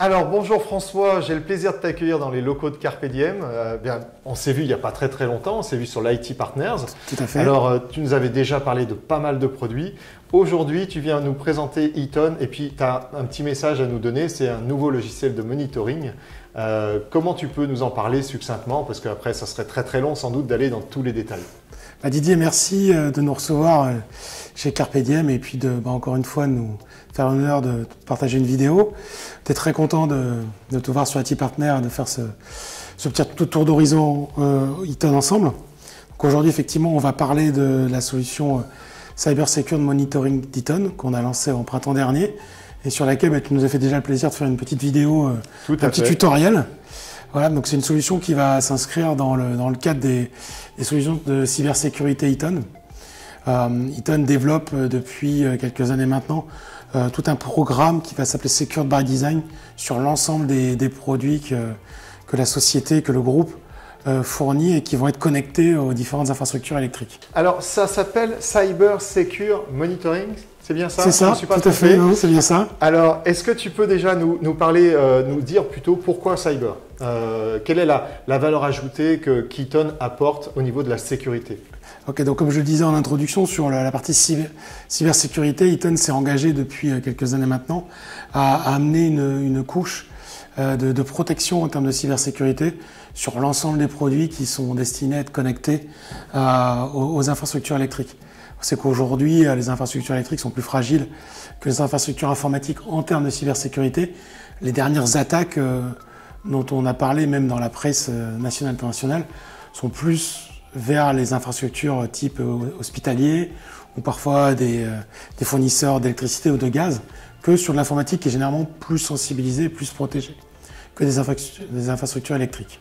Alors bonjour François, j'ai le plaisir de t'accueillir dans les locaux de Carpe Diem. Euh, bien, on s'est vu il n'y a pas très très longtemps, on s'est vu sur l'IT Partners. Tout à fait. Alors euh, tu nous avais déjà parlé de pas mal de produits. Aujourd'hui tu viens nous présenter Eaton et puis tu as un petit message à nous donner, c'est un nouveau logiciel de monitoring. Euh, comment tu peux nous en parler succinctement Parce qu'après ça serait très très long sans doute d'aller dans tous les détails. Bah, Didier, merci de nous recevoir chez Carpe Diem et puis de, bah, encore une fois, nous faire l'honneur de partager une vidéo. Tu es très content de, te voir sur IT Partner et de faire ce, petit tour d'horizon euh, Eaton ensemble. Donc aujourd'hui, effectivement, on va parler de la solution euh, Cyber Secure Monitoring d'Eaton qu'on a lancée en printemps dernier et sur laquelle bah, tu nous as fait déjà le plaisir de faire une petite vidéo, euh, un petit tutoriel. Voilà, donc c'est une solution qui va s'inscrire dans le, dans le cadre des, des solutions de cybersécurité Eaton. Euh, Eaton développe euh, depuis euh, quelques années maintenant tout un programme qui va s'appeler Secured by Design sur l'ensemble des, produits que, que, la société, que le groupe fournit et qui vont être connectés aux différentes infrastructures électriques. Alors ça s'appelle Cyber Secure Monitoring c'est bien ça? C'est ça, tout à fait, c'est bien ça. Alors, est-ce que tu peux déjà nous, nous parler, nous dire plutôt pourquoi cyber? Quelle est la, la, valeur ajoutée que Keaton apporte au niveau de la sécurité? Ok, donc comme je le disais en introduction, sur la, partie cybersécurité, Eaton s'est engagé depuis euh, quelques années maintenant à, amener une, couche euh, de, protection en termes de cybersécurité sur l'ensemble des produits qui sont destinés à être connectés euh, aux, infrastructures électriques. C'est qu'aujourd'hui, les infrastructures électriques sont plus fragiles que les infrastructures informatiques en termes de cybersécurité. Les dernières attaques dont on a parlé, même dans la presse nationale et internationale, sont plus vers les infrastructures type hospitalier ou parfois des, euh, fournisseurs d'électricité ou de gaz que sur l'informatique qui est généralement plus sensibilisée, plus protégée que des, infrastructures électriques.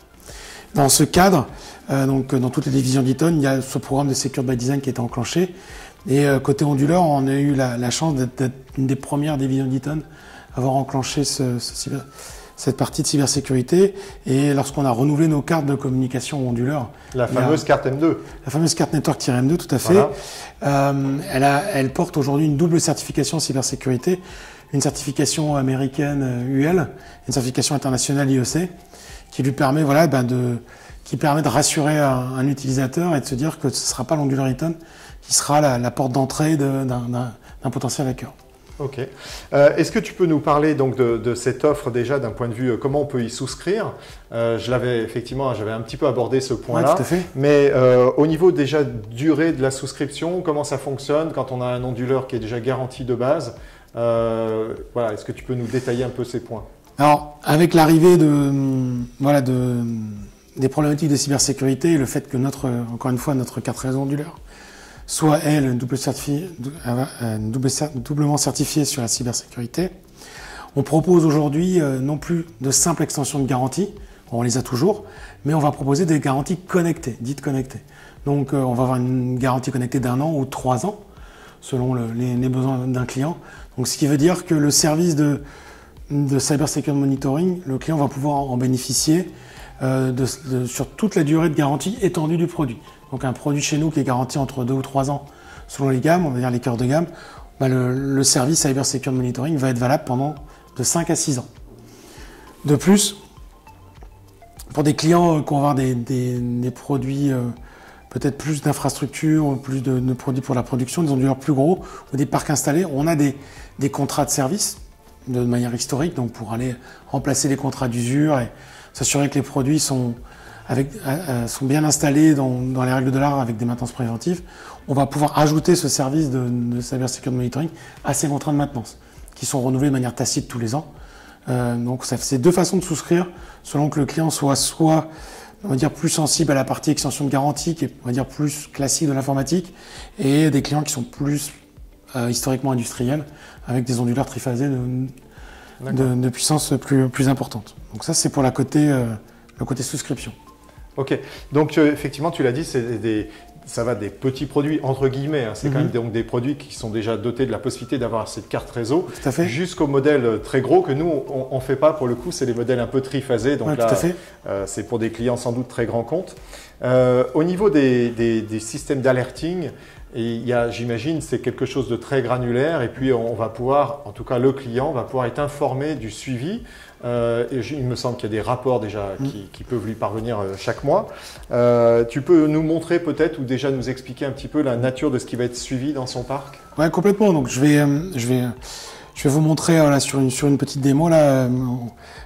Dans ce cadre, euh, donc dans toutes les divisions d'Eaton, il y a ce programme de Secure by Design qui est enclenché. Et euh, côté onduleur, on a eu la, chance d'être une des premières divisions d'Eaton à avoir enclenché ce, ce, cette partie de cybersécurité. Et lorsqu'on a renouvelé nos cartes de communication onduleur. La fameuse carte M2. La fameuse carte Network M2, tout à fait. Euh, elle, a, elle porte aujourd'hui une double certification cybersécurité. Une certification américaine UL, une certification internationale IEC, qui lui permet, voilà, ben de, qui permet de rassurer un, utilisateur et de se dire que ce ne sera pas l'onduleur Eaton qui sera la, la porte d'entrée d'un potentiel hacker. Ok. Euh, est-ce que tu peux nous parler donc de, cette offre déjà d'un point de vue euh, comment on peut y souscrire? Euh, Je l'avais effectivement, j'avais un petit peu abordé ce point-là. tout à fait. Mais au niveau déjà durée de la souscription, comment ça fonctionne quand on a un onduleur qui est déjà garanti de base? Voilà, est-ce que tu peux nous détailler un peu ces points? Alors, avec l'arrivée de voilà de des problématiques de cybersécurité et le fait que notre encore une fois notre carte réseau onduleur soit elle euh, doublement certifiée sur la cybersécurité. On propose aujourd'hui euh, non plus de simples extensions de garantie, on les a toujours, mais on va proposer des garanties connectées, dites connectées. Donc euh, on va avoir une garantie connectée d'un an ou trois ans, selon les, besoins d'un client. Donc ce qui veut dire que le service de, de Cyber Monitoring, le client va pouvoir en bénéficier sur toute la durée de garantie étendue du produit. Donc un produit chez nous qui est garanti entre 2 ou 3 ans selon les gammes, on va dire les cœurs de gamme, bah, le, service Cyber Secure Monitoring va être valable pendant de 5 à 6 ans. De plus, pour des clients qui vont avoir des, produits, euh, peut-être plus d'infrastructures, plus de, produits pour la production, des onduleurs plus gros ou des parcs installés, on a des, contrats de service de manière historique, donc pour aller remplacer les contrats d'usure et s'assurer que les produits sont, avec, euh, euh, sont bien installés dans, dans, les règles de l'art avec des maintenances préventives, on va pouvoir ajouter ce service de, de Cyber Security Monitoring à ces contrats de maintenance, qui sont renouvelés de manière tacite tous les ans. Euh, donc c'est deux façons de souscrire, selon que le client soit soit on va dire plus sensible à la partie extension de garantie, qui est on va dire plus classique de l'informatique, et des clients qui sont plus euh, historiquement industriels, avec des onduleurs triphasés de, de, de puissance plus, plus importante. Donc ça c'est pour la côté, euh, le côté souscription. Ok, donc euh, effectivement, tu l'as dit, des, ça va des petits produits entre guillemets. Hein. C'est quand même mhm. donc des produits qui sont déjà dotés de la possibilité d'avoir cette carte réseau, jusqu'au modèle euh, très gros que nous on, ne fait pas pour le coup. C'est les modèles un peu triphasés. Donc là, euh, c'est pour des clients sans doute très grands comptes. au niveau des, des systèmes d'alerting, il y a, j'imagine, c'est quelque chose de très granulaire. Et puis on va pouvoir, en tout cas le client va pouvoir être informé du suivi et il me semble qu'il y a des rapports déjà mm. qui, peuvent lui parvenir chaque mois. tu peux nous montrer peut-être ou déjà nous expliquer un petit peu la nature de ce qui va être suivi dans son parc? Ouais, complètement. Donc je vais, je vais, je vais vous montrer voilà, sur, une, sur une petite démo. Là,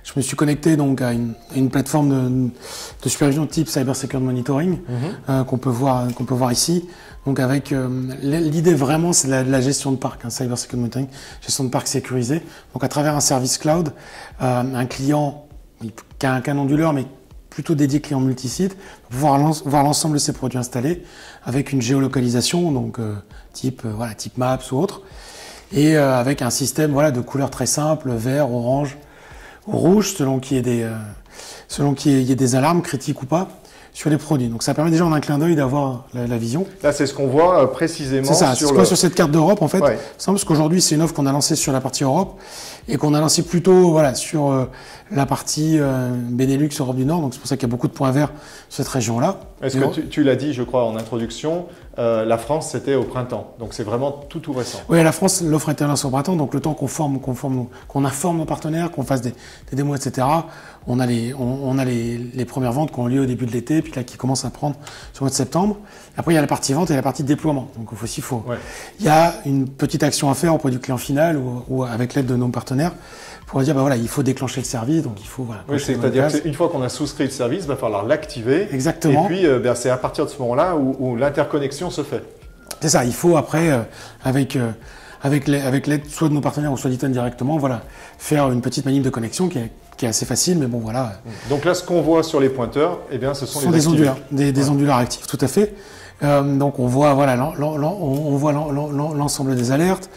je me suis connecté donc à une, plateforme de, de, supervision type Cyber Security Monitoring mm-hmm. qu'on peut voir qu'on peut voir ici. Donc avec euh, l'idée vraiment c'est de, la gestion de parc, hein, cyber security monitoring, gestion de parc sécurisé. Donc à travers un service cloud, euh, un client qui a un canon onduleur mais plutôt dédié client multisite, pouvoir voir l'ensemble de ses produits installés avec une géolocalisation, donc euh, type voilà type Maps ou autre, et avec un système voilà de couleurs très simples, vert, orange, rouge, selon qu'il y ait des selon qu'il y ait des alarmes critiques ou pas sur les produits. Donc ça permet déjà en un clin d'œil d'avoir la, vision. Là, c'est ce qu'on voit euh, précisément. C'est ça, sur, sur cette carte d'Europe en fait. Ouais. Parce qu'aujourd'hui, c'est une offre qu'on a lancée sur la partie Europe et qu'on a lancée plutôt voilà, sur euh, la partie euh, Benelux, Europe du Nord. Donc c'est pour ça qu'il y a beaucoup de points verts sur cette région-là. Est-ce que tu, tu l'as dit, je crois, en introduction, euh, la France, c'était au printemps. Donc c'est vraiment tout tout récent. Oui, la France, l'offre lancée au printemps. Donc le temps qu'on forme, qu'on forme, qu'on informe nos partenaires, qu'on fasse des, démos, etc. On a les, on, a les, les, premières ventes qui ont lieu au début de l'été, puis là qui commencent à prendre sur le mois de septembre. Après, il y a la partie vente et la partie déploiement. Donc il faut aussi, faut. Il y a une petite action à faire auprès du client final ou, ou avec l'aide de nos partenaires pour dire bah voilà, il faut déclencher le service, donc il faut voilà. Oui, c'est-à-dire qu'une fois qu'on a souscrit le service, il va falloir l'activer. Exactement. Et puis euh, ben, c'est à partir de ce moment-là où, l'interconnexion se fait. C'est ça. Il faut après euh, avec euh, avec l'aide soit de nos partenaires ou soit d'Iton directement, voilà, faire une petite manip de connexion qui est, qui est assez facile, mais bon voilà. Donc là, ce qu'on voit sur les pointeurs, eh bien, ce sont, ce sont des onduleurs, des, des onduleurs actifs, tout à fait. donc on voit voilà, on voit l'ensemble des alertes.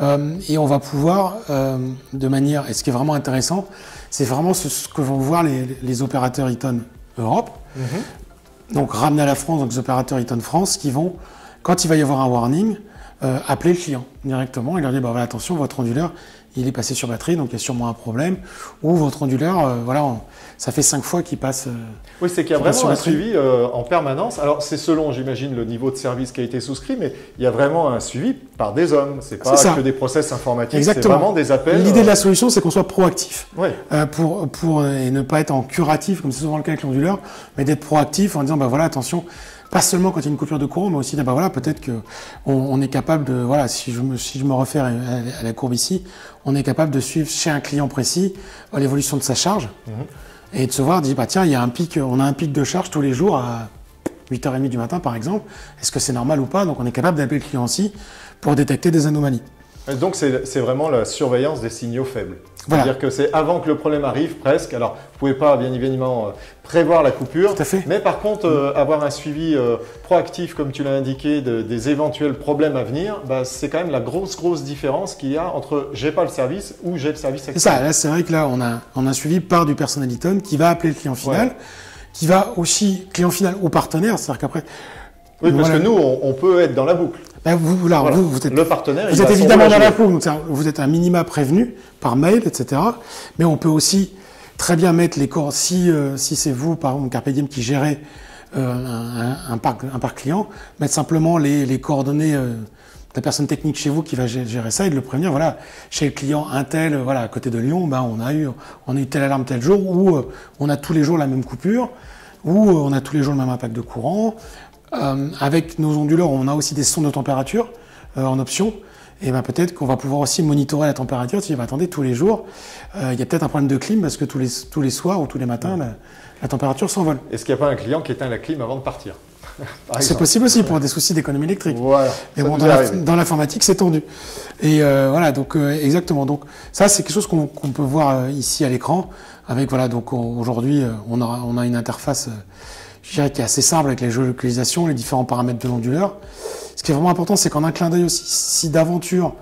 Euh, et on va pouvoir, euh, de manière, et ce qui est vraiment intéressant, c'est vraiment ce, que vont voir les, opérateurs Eaton Europe, mhm. donc ramener à la France, donc les opérateurs Eaton France, qui vont, quand il va y avoir un warning, euh, appeler le client directement et leur dire bah, voilà, attention, votre onduleur, il est passé sur batterie, donc il y a sûrement un problème. Ou votre onduleur, voilà, ça fait cinq fois qu'il passe. oui, c'est qu'il y a vraiment un suivi en permanence. Alors c'est selon, j'imagine, le niveau de service qui a été souscrit, mais il y a vraiment un suivi par des hommes. C'est pas que des process informatiques, c'est vraiment des appels. L'idée de la solution, c'est qu'on soit proactif. pour, pour, et ne pas être en curatif, comme c'est souvent le cas avec l'onduleur, mais d'être proactif en disant bah voilà, attention, pas seulement quand il y a une coupure de courant, mais aussi, bah voilà, peut-être que on, est capable de, voilà, si je me, si je me réfère à, la courbe ici, on est capable de suivre chez un client précis euh, l'évolution de sa charge mhm. et de se voir, dire, bah tiens, il y a un pic, on a un pic de charge tous les jours à 8h30 du matin, par exemple. Est-ce que c'est normal ou pas? Donc, on est capable d'appeler le client aussi pour détecter des anomalies. Donc c'est vraiment la surveillance des signaux faibles. C'est-à-dire que c'est avant que le problème arrive presque. Alors vous ne pouvez pas bien évidemment euh, prévoir la coupure, mais par contre euh, avoir un suivi euh, proactif comme tu l'as indiqué des éventuels problèmes à venir, bah, c'est quand même la grosse grosse différence qu'il y a entre j'ai pas le service ou j'ai le service. C'est ça. Là c'est vrai que là on a on a suivi par du personnel Eaton qui va appeler le client final, qui va aussi client final ou partenaire. C'est-à-dire qu'après oui, parce que nous, on, peut être dans la boucle. Ben, vous, là, vous, vous, êtes, le partenaire. Vous êtes évidemment dans la boucle. Vous êtes un minima prévenu par mail, etc. Mais on peut aussi très bien mettre les corps. Si, euh, si c'est vous, par exemple, Carpe qui gérez euh, un, un, parc, un parc client, mettre simplement les, les coordonnées euh, de la personne technique chez vous qui va gérer ça et de le prévenir. Voilà, chez le client un tel, voilà, à côté de Lyon, ben, on a eu, on a eu telle alarme tel jour, ou on a tous les jours la même coupure, ou on a tous les jours le même impact de courant, euh, avec nos onduleurs, on a aussi des sondes de température euh, en option. Et ben peut-être qu'on va pouvoir aussi monitorer la température. Tu dis, bah, attendez, tous les jours, euh, il y a peut-être un problème de clim parce que tous les, tous les soirs ou tous les matins, la, température s'envole. Est-ce qu'il n'y a pas un client qui éteint la clim avant de partir? C'est possible aussi pour des soucis d'économie électrique. Voilà, Mais bon, dans l'informatique, c'est tendu. Et voilà, donc exactement. Donc ça, c'est quelque chose qu'on peut voir ici à l'écran. Avec voilà, donc aujourd'hui, on, on a une interface je dirais, qui est assez simple avec les géolocalisations, les différents paramètres de l'onduleur. Ce qui est vraiment important, c'est qu'en un clin d'œil aussi, si d'aventure,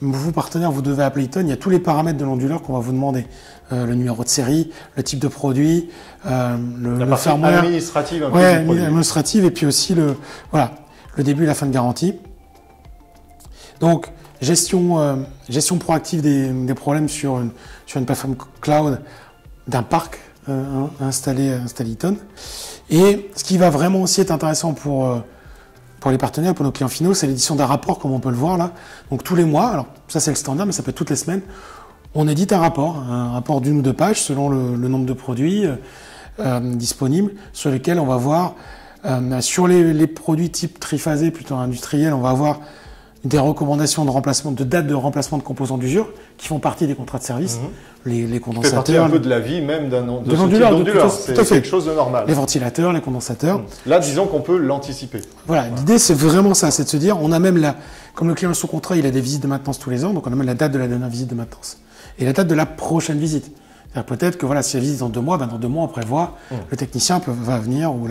vous, partenaire, vous devez appeler Eaton, il y a tous les paramètres de l'onduleur qu'on va vous demander. Euh, le numéro de série, le type de produit, euh, le, la administrative, un ouais, administrative, et puis aussi le, voilà, le début et la fin de garantie. Donc, gestion, euh, gestion proactive des, des, problèmes sur une, sur une plateforme cloud d'un parc euh, installé Eaton. Et ce qui va vraiment aussi être intéressant pour, euh, pour les partenaires, pour nos clients finaux, c'est l'édition d'un rapport, comme on peut le voir là. Donc tous les mois, alors ça c'est le standard, mais ça peut être toutes les semaines, on édite un rapport, un rapport d'une ou deux pages selon le, nombre de produits disponibles, sur lesquels on va voir, sur les, les, produits type triphasé, plutôt industriel, on va avoir des recommandations de remplacement, de date de remplacement de composants d'usure qui font partie des contrats de service. Mhm. Les, les, condensateurs. Fait partie un peu de la vie même d'un de. C'est quelque chose de normal. Les ventilateurs, les condensateurs. Mhm. Là, disons qu'on peut l'anticiper. Voilà, l'idée c'est vraiment ça, c'est de se dire, on a même la, comme le client est sous contrat, il a des visites de maintenance tous les ans, donc on a même la date de la dernière visite de maintenance et la date de la prochaine visite. Peut-être que voilà, si la visite dans deux mois, ben dans deux mois on prévoit, mhm. le technicien peut, va venir ou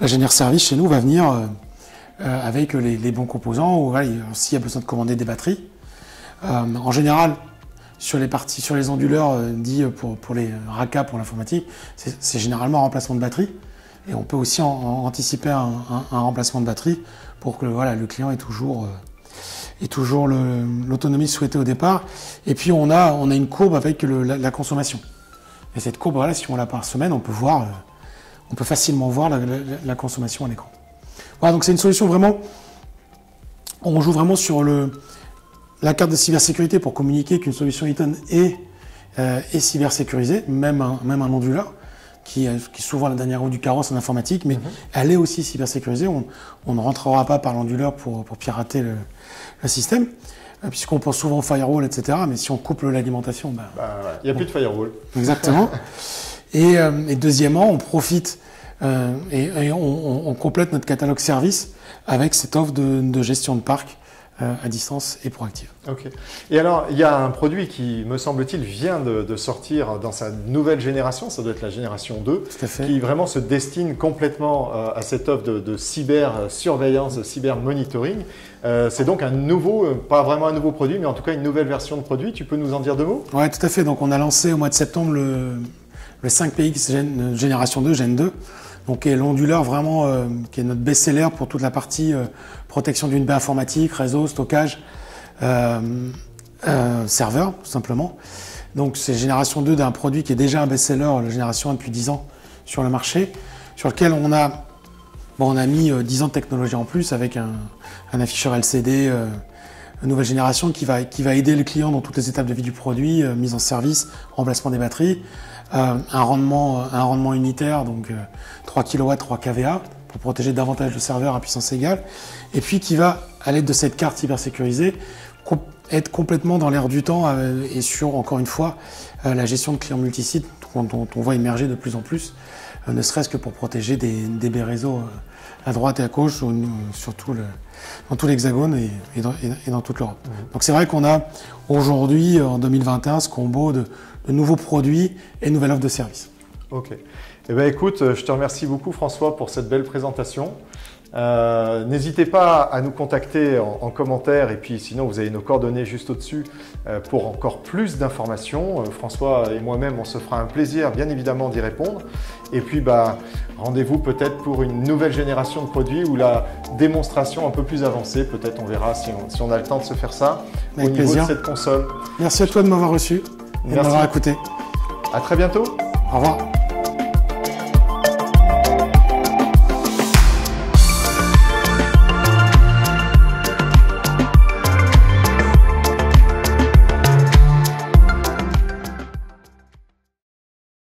l'ingénieur service chez nous va venir. Euh, euh, avec les, bons composants, ou s'il y a besoin de commander des batteries. Euh, en général, sur les parties, sur les onduleurs euh, dit pour, pour les RACA, pour l'informatique, c'est généralement un remplacement de batterie. Et on peut aussi anticiper un, remplacement de batterie pour que voilà, le client ait toujours, ait toujours l'autonomie souhaitée au départ. Et puis on a, on a une courbe avec la, consommation. Et cette courbe, voilà, si on l'a par semaine, on peut voir, on peut facilement voir la consommation à l'écran. Voilà, donc c'est une solution vraiment. On joue vraiment sur le, la carte de cybersécurité pour communiquer qu'une solution Eaton est, euh, est cybersécurisée, même un, même un onduleur, qui, qui, est souvent la dernière roue du carrosse en informatique, mais mhm. elle est aussi cybersécurisée. On, on, ne rentrera pas par l'onduleur pour, pour, pirater le, le système euh, puisqu'on pense souvent au firewall, etc. Mais si on coupe l'alimentation, ben, bah, il n'y a plus de firewall. Exactement. et, euh, et, deuxièmement, on profite euh, et, on, complète notre catalogue service avec cette offre de, gestion de parc euh, à distance et proactive. Ok. Et alors, il y a un produit qui, me semble-t-il, vient de, sortir dans sa nouvelle génération, ça doit être la génération 2, qui vraiment se destine complètement euh, à cette offre de, cyber-surveillance, de cyber-monitoring. c'est donc un nouveau, pas vraiment un nouveau produit, mais en tout cas une nouvelle version de produit. Tu peux nous en dire deux mots? Oui, tout à fait. Donc, on a lancé au mois de septembre le, le 5PX Génération 2, Gen 2 donc l'onduleur vraiment euh, qui est notre best-seller pour toute la partie euh, protection d'une baie informatique, réseau, stockage, euh, serveur tout simplement. Donc c'est génération 2 d'un produit qui est déjà un best-seller, la génération 1 depuis 10 ans sur le marché, sur lequel on a, bon, on a mis 10 ans de technologie en plus avec un, un afficheur LCD nouvelle génération qui va, qui va aider le client dans toutes les étapes de vie du produit, mise en service, remplacement des batteries, euh, un, rendement, un rendement unitaire, donc 3 kW, 3 kVA, pour protéger davantage le serveur à puissance égale, et puis qui va, à l'aide de cette carte cybersécurisée, être complètement dans l'air du temps euh, et sur, encore une fois, euh, la gestion de clients multisites dont, on voit émerger de plus en plus, ne serait-ce que pour protéger des, des réseaux à droite et à gauche, surtout dans tout l'Hexagone et, dans, toute l'Europe. Donc c'est vrai qu'on a aujourd'hui, en 2021, ce combo de, de nouveaux produits et nouvelles offres de services. Ok. Eh bien, écoute, euh, je te remercie beaucoup François pour cette belle présentation. Euh, n'hésitez pas à nous contacter en, commentaire et puis sinon vous avez nos coordonnées juste au-dessus euh, pour encore plus d'informations. François et moi-même, on se fera un plaisir bien évidemment d'y répondre. Et puis bah, rendez-vous peut-être pour une nouvelle génération de produits ou la démonstration un peu plus avancée. Peut-être on verra si on, a le temps de se faire ça au niveau de cette console. Merci à toi de m'avoir reçu et de m'avoir écouté. À très bientôt. Au revoir.